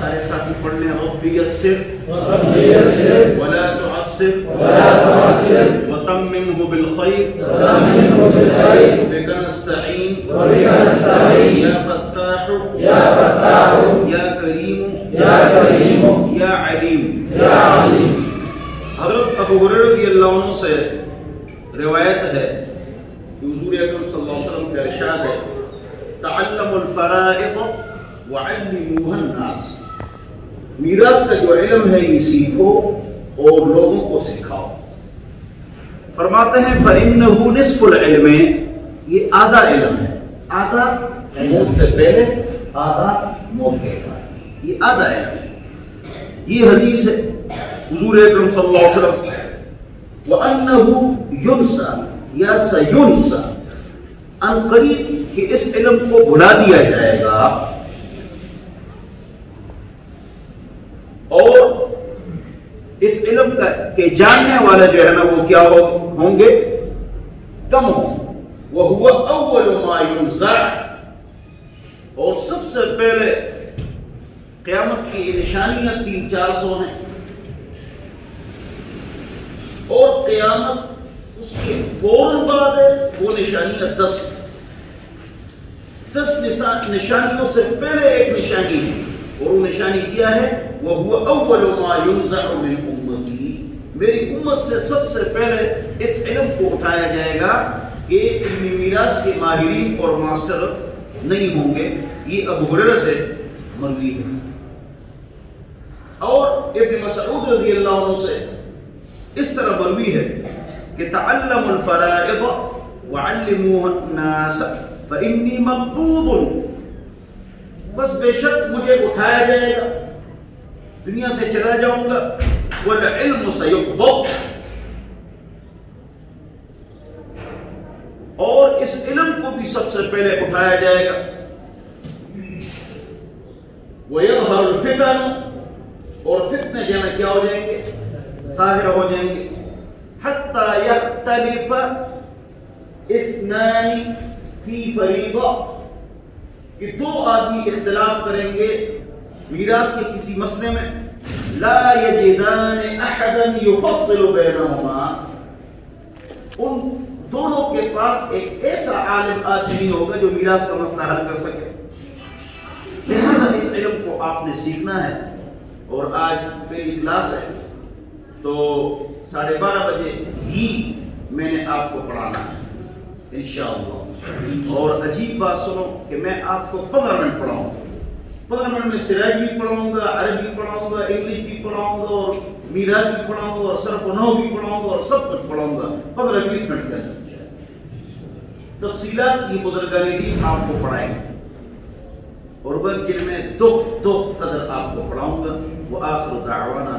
सारे साथी पढ़ लें रब्बियसिर वला तुअस्सिर। वला तुअस्सिर। वतम्मिमहु बिल खैर वतम्मिमहु बिल नस्तईन वबिका नस्तईन या फत्ताह। या फत्ताह। या करीम। या करीम। या अलीम। या अलीम। हज़रत अबू हुरैरा रज़ी अल्लाह अन्हु से रिवायत है हुजूर अकरम सल्लल्लाहु अलैहि वसल्लम का इरशाद है तअल्लमुल फराइद वअल्लिमुहुन नास मीरास का जो इल्म है ये सीखो और लोगों को सिखाओ। फरमाते हैं, फइन्नहु निस्फुल ये आधा इल्म है। आधा मौत से पहले, आधा मौत के बाद। ये आधा इल्म ये हदीस है। हुजूर अकरम सल्लल्लाहु अलैहि वसल्लम व अन्नहु युनसा, या सयुनसा अन करीब कि इस इल्म को भुला दिया जाएगा और इस इल्म का, के जानने वाले जो है ना, वो क्या हो, होंगे? कम हो। वह हुआ अव्वल और सबसे पहले क़यामत की निशानियाँ तीन चार सौ हैं। और क़यामत उसके फ़ौरन बाद है, वो निशानियाँ दस दस निशानियों से पहले एक निशानी है। और निशानी क्या है, वह हुआ अव्वल मेरी उम्मत से सबसे पहले इस इल्म को उठाया जाएगा कि इल्मी मीरास के माहिरीन और मास्टर नहीं होंगे। ये अबू से मरवी है। और इब्न मसऊद रज़ी अल्लाह से इस तरह मरवी है कि, तअल्लमुल फराइद वअल्लिमुहन नास, फइन्नी मक़बूदुन बस बेशक मुझे उठाया जाएगा। दुनिया से चला जाऊँगा। वल इल्म सयुक़बद और इस इल्म को भी सबसे पहले उठाया जाएगा। वयज़हरुल फितन, और फितने जो है क्या हो जाएँगे? ज़ाहिर हो जाएँगे। हत्ता यख्तलिफ इस्नानी फ़ी फरीदा। कि दो आदमी इख्तिलाफ करेंगे मीरास के किसी मसले में। ला उन दोनों के पास एक ऐसा आलिम आदमी होगा जो मीरास का मसला हल कर सके। लिहाजा इस इल्म को आपने सीखना है और आज मेरी इजलास है। तो साढ़े बारह बजे ही मैंने आपको पढ़ाना है। इंशाअल्लाह और अजीब बात सुनो कि मैं आपको पंद्रह मिनट पढ़ाऊँगा। पंद्रह मिनट में सिराज भी पढ़ाऊँगा, अरबी पढ़ाऊँगा, इंग्लिश भी पढ़ाऊँगा और मीराज भी पढ़ाऊँगा और सरफ नौ भी पढ़ाऊँगा और सब कुछ पढ़ाऊँगा। पंद्रह बीस मिनट का तफसीलात ये बुजुर्गानी दी आपको पढ़ाएँगे। और वह में दुख दुख कदर आपको पढ़ाऊँगा। वो आखिर दावाना